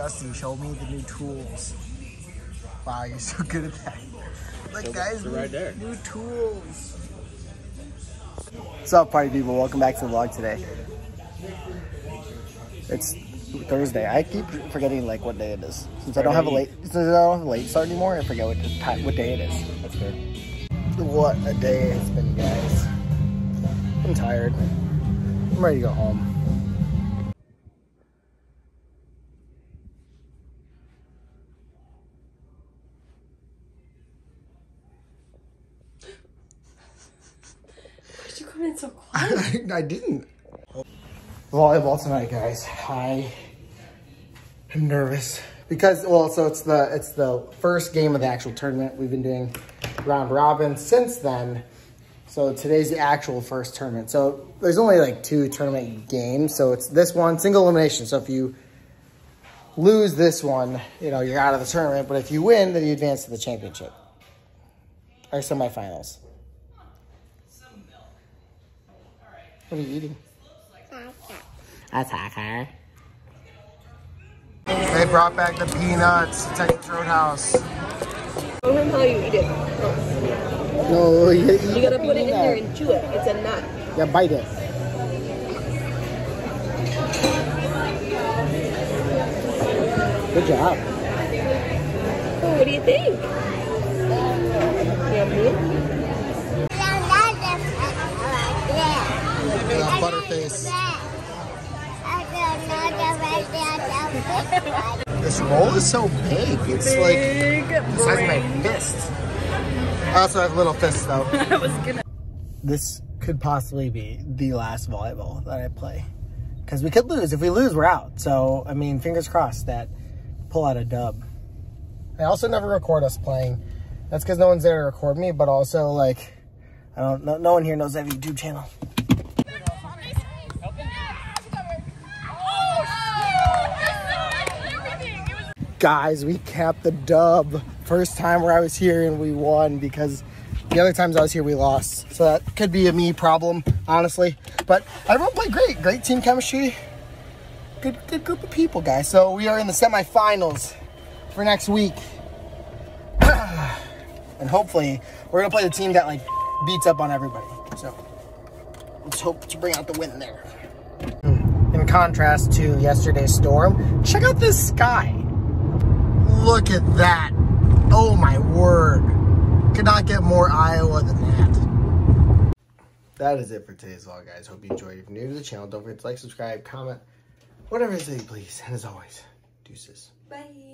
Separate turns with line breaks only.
Dusty, show me the new tools. Wow, you're so good at that. Like, guys,
they're right there.
new tools. What's up, party people? Welcome back to the vlog today. It's Thursday. I keep forgetting like what day it is. Since I don't have a late, since I don't have a late start anymore, I forget what time, what day it is.
That's fair.
What a day it's been, guys. I'm tired. I'm ready to go home.
Come in so quiet?
I, I didn't. Volleyball tonight, guys. I am nervous because well, so it's the it's the first game of the actual tournament. We've been doing round robin since then. So today's the actual first tournament. So there's only like two tournament games. So it's this one single elimination. So if you lose this one, you know you're out of the tournament. But if you win, then you advance to the championship or semifinals. What are you eating? Attacker. They brought back the peanuts. It's at Roadhouse.
Show him how you eat it.
No, you,
You gotta put it in there and chew it. It's a nut.
Yeah, bite it. Good job.
Oh, what do you think? Yummy.
Butterface. This roll is so big. It's like
Big
the size of my fist. I also have little fists though.
I was gonna.
this could possibly be the last volleyball that I play. Because we could lose. If we lose, we're out. So, I mean, fingers crossed that pull out a dub. I also never record us playing. That's because no one's there to record me, but also, like, I don't no, no one here knows I have a YouTube channel. Guys, we capped the dub. First time where I was here and we won because the other times I was here, we lost. So that could be a me problem, honestly. But everyone played great. Great team chemistry. Good, good group of people, guys. So we are in the semifinals for next week. and hopefully, we're gonna play the team that like beats up on everybody. So let's hope to bring out the win there. In contrast to yesterday's storm, check out this sky. Look at that. Oh my word. Could not get more Iowa than that. That is it for today's vlog, guys. Hope you enjoyed. If you're new to the channel, don't forget to like, subscribe, comment, whatever it is that you please. And as always, deuces.
Bye.